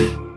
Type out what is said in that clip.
you